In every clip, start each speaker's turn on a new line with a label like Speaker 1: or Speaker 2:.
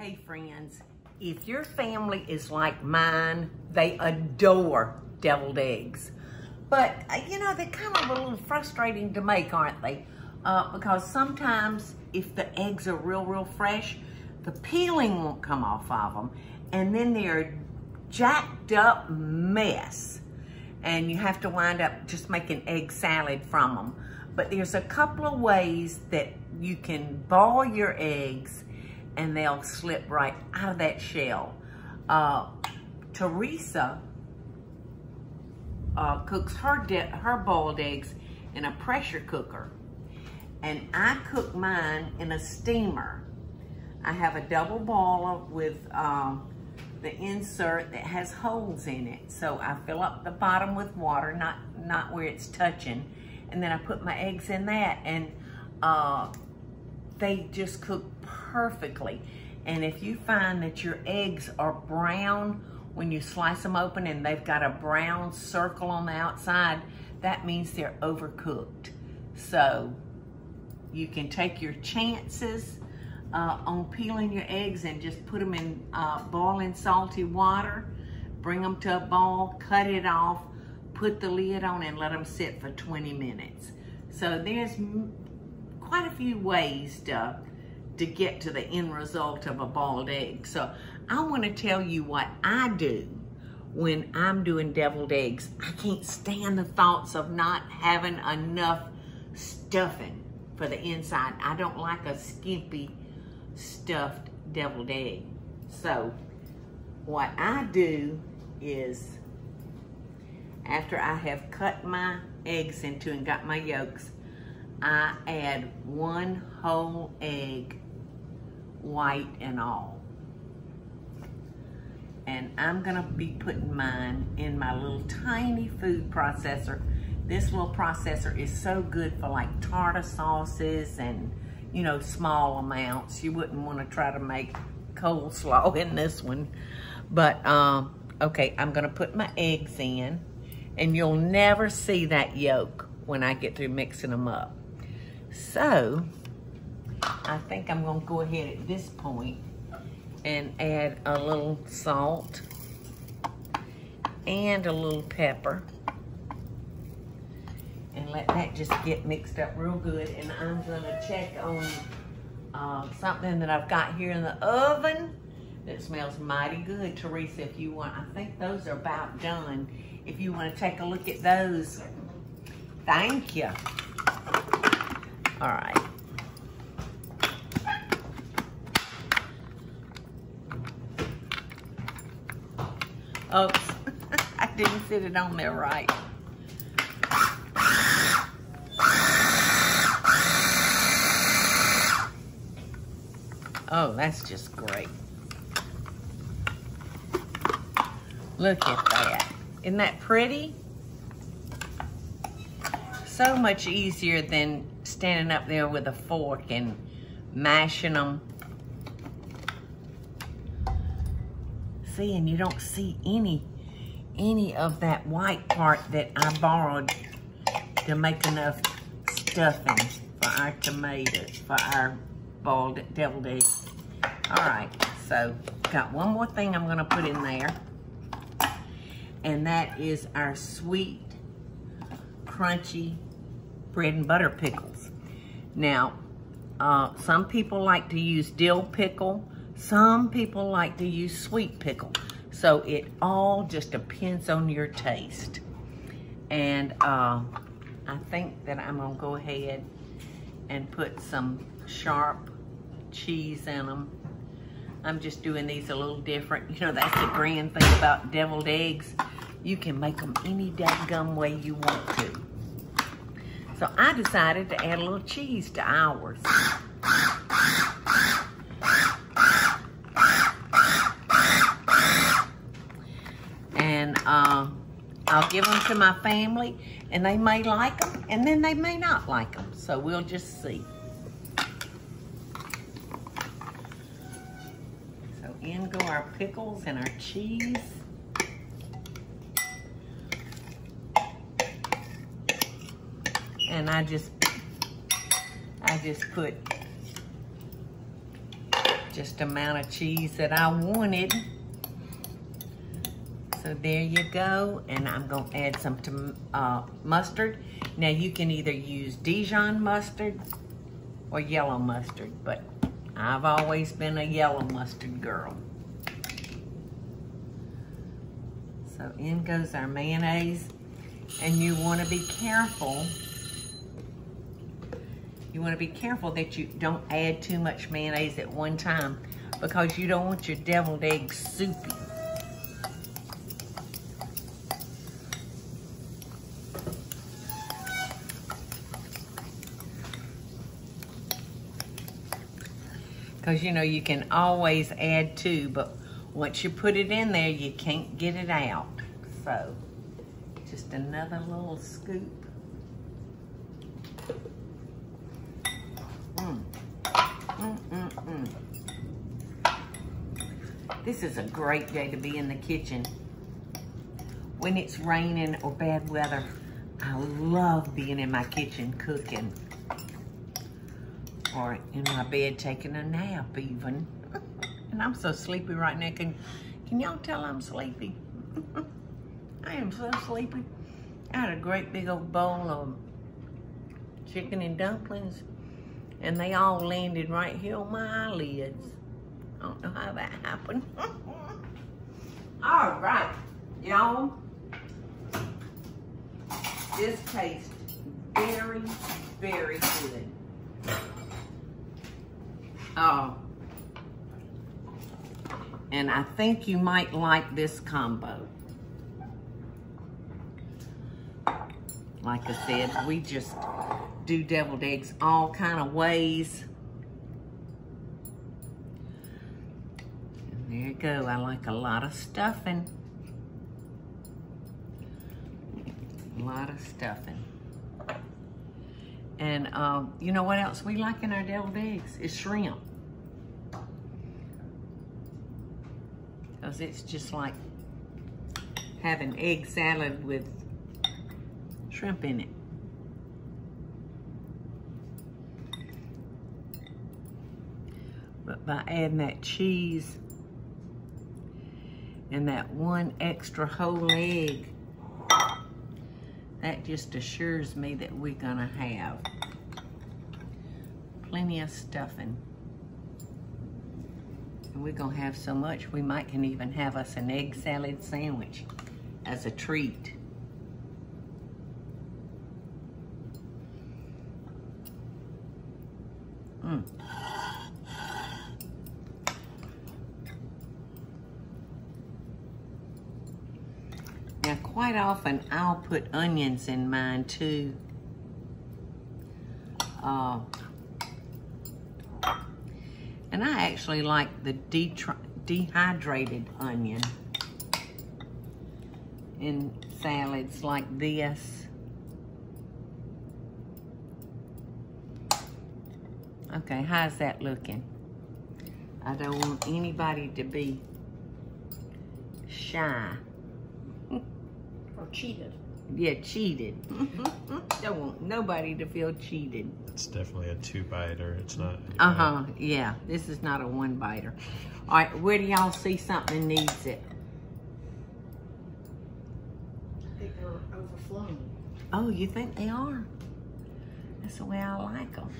Speaker 1: Hey friends, if your family is like mine, they adore deviled eggs. But, uh, you know, they're kind of a little frustrating to make, aren't they? Uh, because sometimes if the eggs are real, real fresh, the peeling won't come off of them. And then they're a jacked up mess. And you have to wind up just making egg salad from them. But there's a couple of ways that you can boil your eggs and they'll slip right out of that shell. Uh, Teresa uh, cooks her, her boiled eggs in a pressure cooker. And I cook mine in a steamer. I have a double boiler with um, the insert that has holes in it. So I fill up the bottom with water, not, not where it's touching. And then I put my eggs in that. And uh, they just cook perfectly. And if you find that your eggs are brown when you slice them open and they've got a brown circle on the outside, that means they're overcooked. So you can take your chances uh, on peeling your eggs and just put them in uh, boiling salty water, bring them to a boil, cut it off, put the lid on and let them sit for 20 minutes. So there's quite a few ways to, to get to the end result of a boiled egg. So I want to tell you what I do when I'm doing deviled eggs. I can't stand the thoughts of not having enough stuffing for the inside. I don't like a skimpy stuffed deviled egg. So what I do is after I have cut my eggs into and got my yolks, I add one whole egg, white and all. And I'm gonna be putting mine in my little tiny food processor. This little processor is so good for like tartar sauces and, you know, small amounts. You wouldn't wanna try to make coleslaw in this one. But, um, okay, I'm gonna put my eggs in and you'll never see that yolk when I get through mixing them up. So, I think I'm gonna go ahead at this point and add a little salt and a little pepper and let that just get mixed up real good. And I'm gonna check on uh, something that I've got here in the oven that smells mighty good. Teresa, if you want, I think those are about done. If you wanna take a look at those, thank you. All right. Oops, oh, I didn't sit it on there right. Oh, that's just great. Look at that. Isn't that pretty? So much easier than standing up there with a fork and mashing them. And you don't see any, any of that white part that I borrowed to make enough stuffing for our tomatoes, for our boiled deviled eggs. All right, so got one more thing I'm gonna put in there, and that is our sweet, crunchy bread and butter pickles. Now, uh, some people like to use dill pickle. Some people like to use sweet pickle. So it all just depends on your taste. And uh, I think that I'm gonna go ahead and put some sharp cheese in them. I'm just doing these a little different. You know, that's the grand thing about deviled eggs. You can make them any gum way you want to. So I decided to add a little cheese to ours. And uh, I'll give them to my family and they may like them and then they may not like them. So we'll just see. So in go our pickles and our cheese. and I just I just put just amount of cheese that I wanted. So there you go. And I'm gonna add some uh, mustard. Now you can either use Dijon mustard or yellow mustard, but I've always been a yellow mustard girl. So in goes our mayonnaise. And you wanna be careful you want to be careful that you don't add too much mayonnaise at one time because you don't want your deviled eggs soupy. Because, you know, you can always add to, but once you put it in there, you can't get it out. So, just another little scoop. Mm. Mm, mm, this is a great day to be in the kitchen. When it's raining or bad weather, I love being in my kitchen cooking. Or in my bed taking a nap even. and I'm so sleepy right now. Can, can y'all tell I'm sleepy? I am so sleepy. I had a great big old bowl of chicken and dumplings and they all landed right here on my eyelids. I don't know how that happened. all right, y'all. This tastes very, very good. Oh. And I think you might like this combo. Like I said, we just do deviled eggs all kind of ways. And there you go. I like a lot of stuffing. A lot of stuffing. And um, you know what else we like in our deviled eggs is shrimp. Because it's just like having egg salad with shrimp in it. But by adding that cheese and that one extra whole egg, that just assures me that we're gonna have plenty of stuffing. And we're gonna have so much, we might can even have us an egg salad sandwich as a treat. Mm. Now, quite often I'll put onions in mine too. Uh, and I actually like the dehydrated onion in salads like this. Okay, how's that looking? I don't want anybody to be shy.
Speaker 2: or cheated.
Speaker 1: Yeah, cheated. don't want nobody to feel cheated.
Speaker 3: It's definitely a two-biter. It's not...
Speaker 1: Uh-huh, yeah. This is not a one-biter. All right, where do y'all see something needs it?
Speaker 2: I think they're overflowing.
Speaker 1: Oh, you think they are? That's the way I like them.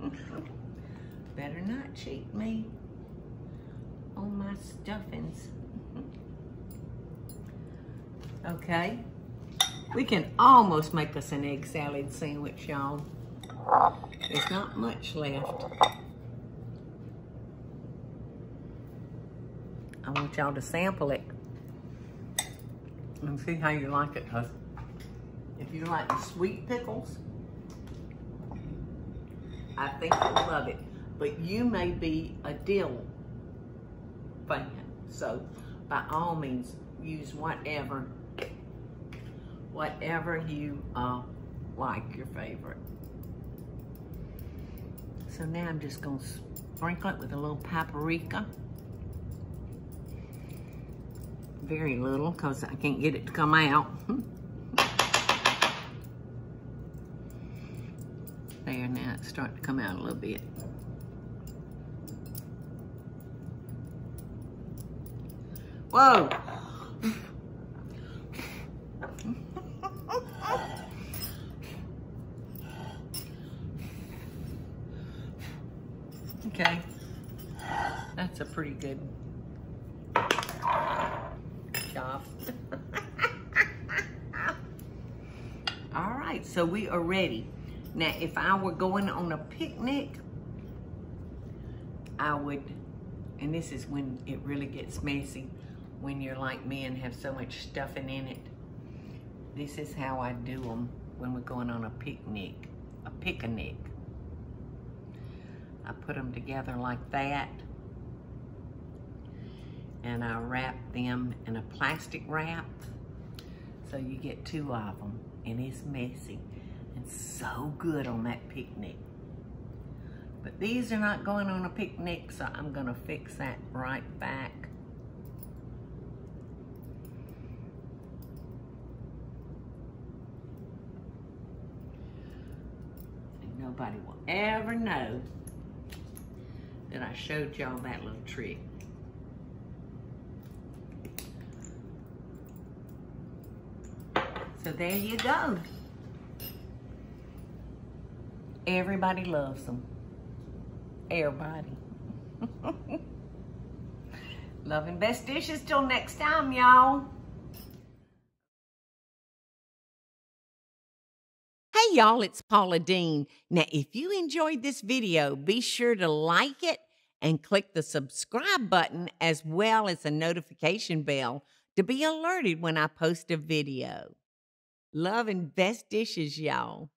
Speaker 1: Better not cheat me on my stuffings. Okay. We can almost make us an egg salad sandwich, y'all. There's not much left. I want y'all to sample it and see how you like it. Cause if you like the sweet pickles, I think you'll love it. But you may be a dill fan. So by all means, use whatever, whatever you uh, like, your favorite. So now I'm just gonna sprinkle it with a little paprika. Very little, cause I can't get it to come out. there, now it's starting to come out a little bit. Whoa! Okay. That's a pretty good job. All right, so we are ready. Now, if I were going on a picnic, I would, and this is when it really gets messy, when you're like me and have so much stuffing in it. This is how I do them when we're going on a picnic, a picnic. I put them together like that and I wrap them in a plastic wrap so you get two of them and it's messy and so good on that picnic. But these are not going on a picnic, so I'm gonna fix that right back. Nobody will ever know that I showed y'all that little trick. So there you go. Everybody loves them. Everybody. Loving best dishes till next time, y'all. Hey y'all, it's Paula Deen. Now, if you enjoyed this video, be sure to like it and click the subscribe button as well as the notification bell to be alerted when I post a video. Love and best dishes, y'all.